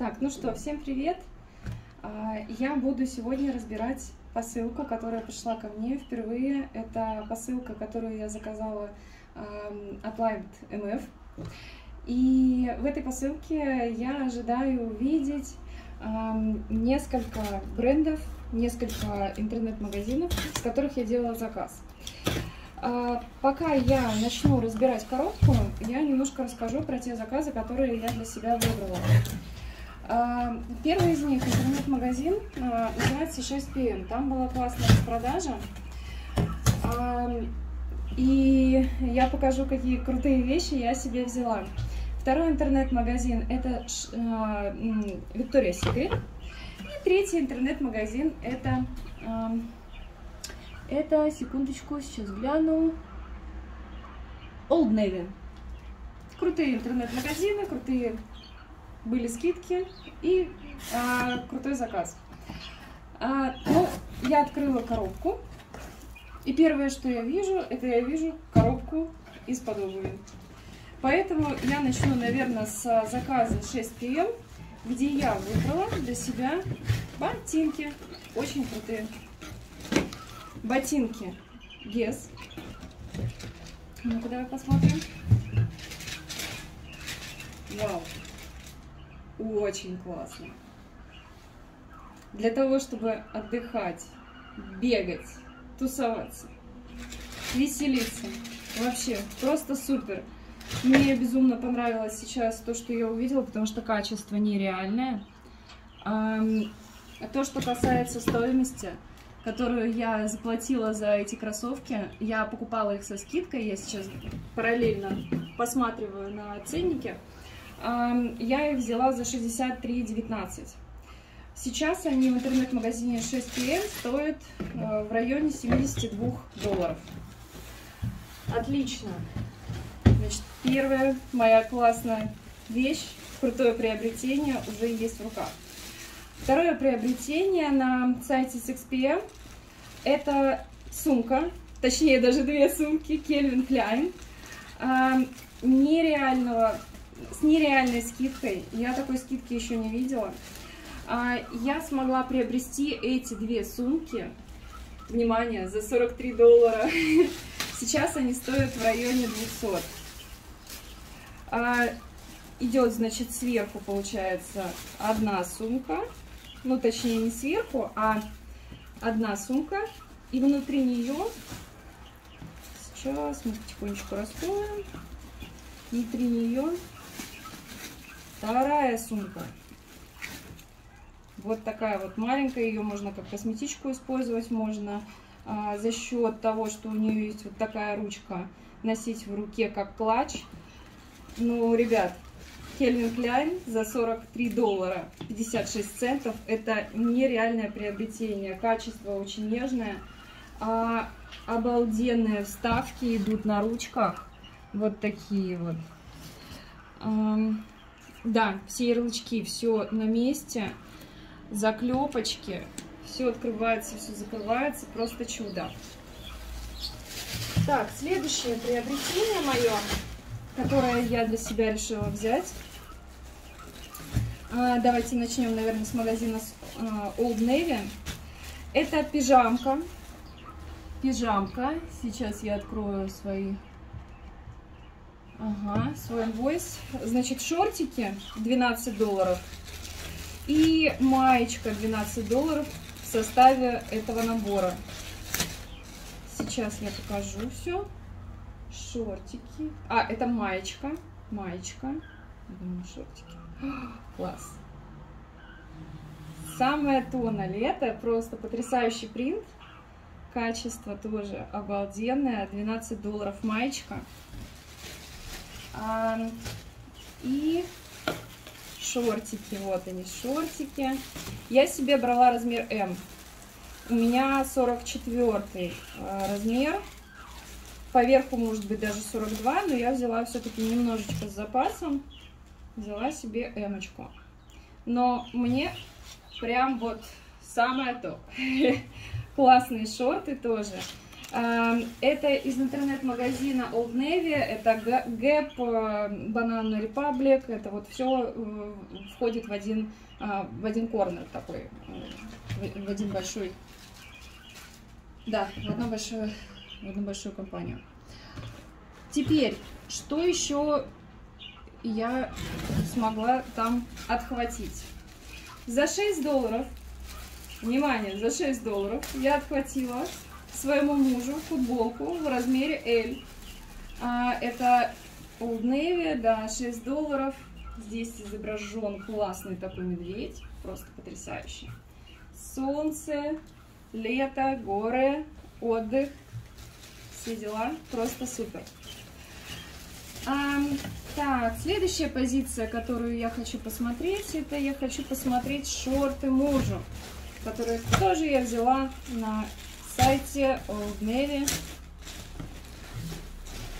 Так, ну что, всем привет! А, Я буду сегодня разбирать посылку, которая пришла ко мне впервые. Это посылка, которую я заказала от Light MF. И в этой посылке я ожидаю увидеть несколько брендов, несколько интернет-магазинов, с которых я делала заказ. А, Пока я начну разбирать коробку, я немножко расскажу про те заказы, которые я для себя выбрала. А, Первый из них интернет-магазин а, называется 6PM. Там была классная распродажа. А, И я покажу, какие крутые вещи я себе взяла. Второй интернет-магазин это Victoria's Secret. И третий интернет-магазин это это, секундочку, сейчас гляну. Old Navy. Крутые интернет-магазины, крутые были скидки и а, крутой заказ. А, ну, я открыла коробку. И первое, что я вижу, это я вижу коробку из-под обуви. Поэтому я начну, наверное, с заказа 6PM, где я выбрала для себя ботинки. Очень крутые. Ботинки Guess. Ну-ка, давай посмотрим. Вау. Очень классно. Для того, чтобы отдыхать, бегать, тусоваться, веселиться. Вообще, просто супер. Мне безумно понравилось сейчас то, что я увидела, потому что качество нереальное. Ам, То, что касается стоимости, которую я заплатила за эти кроссовки, я покупала их со скидкой, я сейчас параллельно посматриваю на ценники. Я их взяла за 63,19. Сейчас они в интернет-магазине 6PM стоят э, в районе 72 долларов. Отлично. Значит, первая моя классная вещь, крутое приобретение уже есть в руках. Второе приобретение на сайте 6PM это сумка, точнее даже две сумки Calvin Klein. Нереального, с нереальной скидкой, я такой скидки еще не видела. А, я смогла приобрести эти две сумки, внимание, за 43 доллара. Сейчас они стоят в районе 200. А, идет, значит, сверху получается одна сумка, ну, точнее, не сверху, а одна сумка, и внутри нее, сейчас мы потихонечку раскроем, внутри нее вторая сумка. Вот такая вот маленькая, ее можно как косметичку использовать, можно а, за счет того, что у нее есть вот такая ручка, носить в руке как клатч. Ну, ребят, Кельвин Кляйн за 43 доллара 56 центов. Это нереальное приобретение. Качество очень нежное. А, обалденные вставки идут на ручках. Вот такие вот. Да, все ярлычки, все на месте. Заклепочки. Все открывается, все закрывается. Просто чудо. Так, следующее приобретение мое, которое я для себя решила взять. А, Давайте начнем, наверное, с магазина а, Old Navy. Это пижамка. Пижамка. Сейчас я открою свои... Ага, свой инвойс. Значит, шортики 12 долларов. И маечка 12 долларов в составе этого набора. Сейчас я покажу все. Шортики. А, это маечка. Маечка. Думаю, шортики. Класс. Самое то на лето. Просто потрясающий принт. Качество тоже обалденное. 12 долларов маечка. А, и шортики. Вот они, шортики. Я себе брала размер М. У меня 44 размер. Поверху может быть даже 42, но я взяла все-таки немножечко с запасом. Взяла себе эмочку. Но мне прям вот самое то. Классные шорты тоже. Это из интернет-магазина Old Navy, это Gap, Banana Republic, это вот все входит в один, в один корнер такой, в один большой, да, в одну большую, в одну большую компанию. Теперь, что еще я смогла там отхватить? За 6 долларов, внимание, за 6 долларов я отхватила своему мужу футболку в размере L. А, это Old Navy, да, 6 долларов. Здесь изображен классный такой медведь, просто потрясающий. Солнце, лето, горы, отдых, все дела, просто супер. А, так, следующая позиция, которую я хочу посмотреть, это я хочу посмотреть шорты мужу, которые тоже я взяла на сайте Old Navy.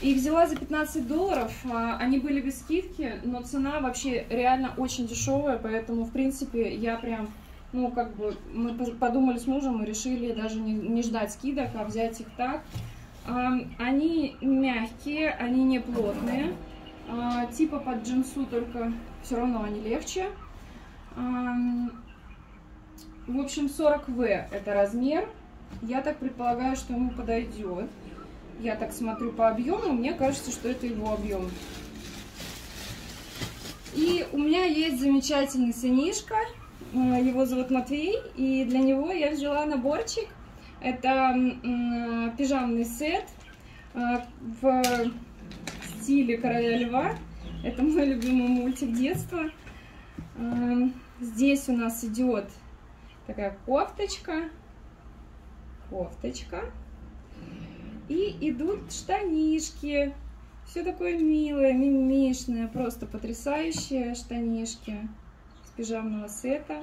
И взяла за 15 долларов, а, они были без скидки, но цена вообще реально очень дешевая, поэтому, в принципе, я прям, ну, как бы, мы подумали с мужем и решили даже не, не ждать скидок, а взять их так. Они мягкие, они не плотные, а, типа под джинсу, только все равно они легче. В общем, 40В это размер. Я так предполагаю, что ему подойдет. Я так смотрю по объему, мне кажется, что это его объем. И у меня есть замечательный сынишка, э, его зовут Матвей, и для него я взяла наборчик это пижамный сет э, в стиле Короля Льва. Это мой любимый мультик детства. Эм, здесь у нас идет такая кофточка, кофточка. И идут штанишки. Все такое милое, мимишное, просто потрясающие штанишки с пижамного сета.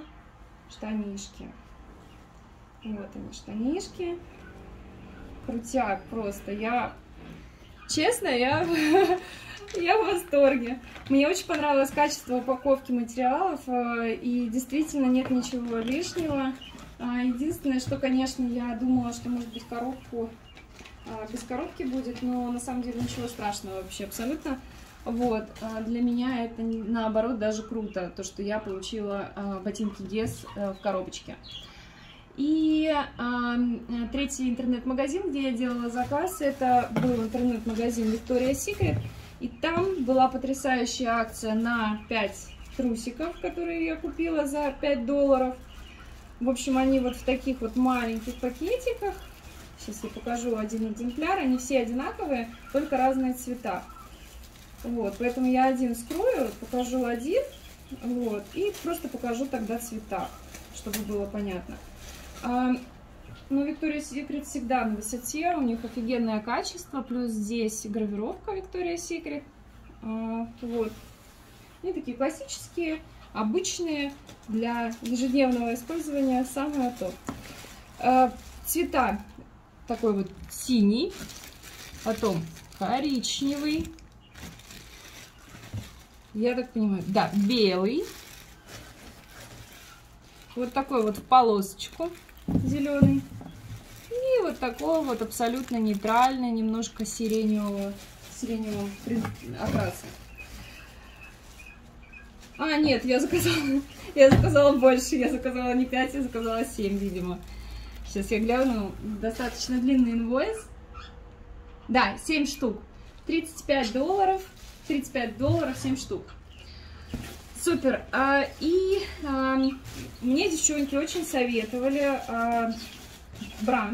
Штанишки. Вот они, штанишки. Крутяк просто. Я, честно, я, я в восторге. Мне очень понравилось качество упаковки материалов. Э, и действительно нет ничего лишнего. А, единственное, что, конечно, я думала, что, может быть, коробку а, без коробки будет, но на самом деле ничего страшного вообще абсолютно. Вот, а, для меня это наоборот даже круто, то, что я получила ботинки Guess э, в коробочке. И э, третий интернет-магазин, где я делала заказ, это был интернет-магазин Victoria's Secret. И там была потрясающая акция на 5 трусиков, которые я купила за 5 долларов. В общем, они вот в таких вот маленьких пакетиках. Сейчас я покажу один экземпляр. Они все одинаковые, только разные цвета. Вот, поэтому я один скрою, покажу один. Вот, и просто покажу тогда цвета, чтобы было понятно. А, ну, Victoria's Secret всегда на высоте, у них офигенное качество, плюс здесь гравировка Victoria's Secret. А, вот. Они такие классические, обычные, для ежедневного использования, самое то. А, цвета такой вот синий, потом коричневый, я так понимаю, да, белый, вот такой вот в полосочку зеленый. И вот такого вот абсолютно нейтральный, немножко сиреневого, сиреневого окраса. А, нет, я заказала, я заказала больше, я заказала не 5, я заказала 7, видимо. Сейчас я гляну, достаточно длинный инвойс. Да, 7 штук. 35 долларов, 35 долларов, 7 штук. Супер. А, и а, мне девчонки очень советовали а, бра.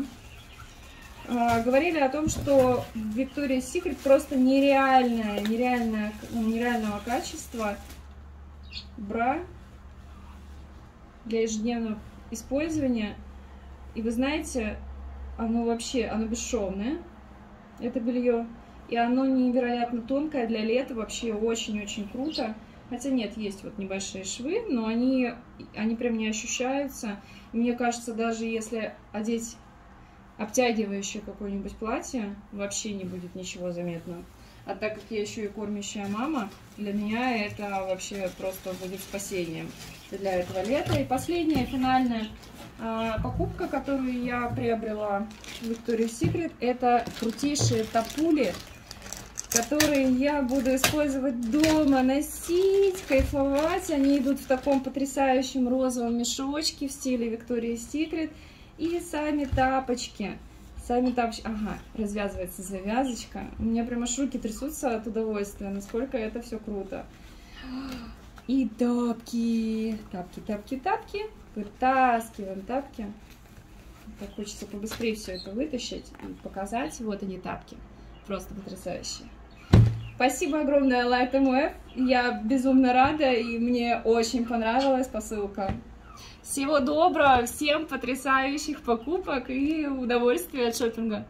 Говорили о том, что Victoria's Secret просто нереальное, нереальное, нереального качества бра для ежедневного использования. И вы знаете, оно вообще, оно бесшовное, это белье. И оно невероятно тонкое для лета, вообще очень-очень круто. Хотя нет, есть вот небольшие швы, но они, они прям не ощущаются. мне кажется, даже если одеть обтягивающее какое-нибудь платье, вообще не будет ничего заметного. А так как я еще и кормящая мама, для меня это вообще просто будет спасением для этого лета. И последнее, финальное, А, покупка, которую я приобрела в Victoria's Secret, это крутейшие топули, которые я буду использовать дома, носить, кайфовать. Они идут в таком потрясающем розовом мешочке в стиле Victoria's Secret. И сами тапочки. Сами тапочки. Ага, развязывается завязочка. У меня прямо аж руки трясутся от удовольствия, насколько это все круто. И тапки. Тапки, тапки, тапки. Вытаскиваем тапки. Так хочется побыстрее все это вытащить и показать. Вот они тапки. Просто потрясающие. Спасибо огромное Light MF. Я безумно рада, и мне очень понравилась посылка. Всего доброго, всем потрясающих покупок и удовольствия от шопинга.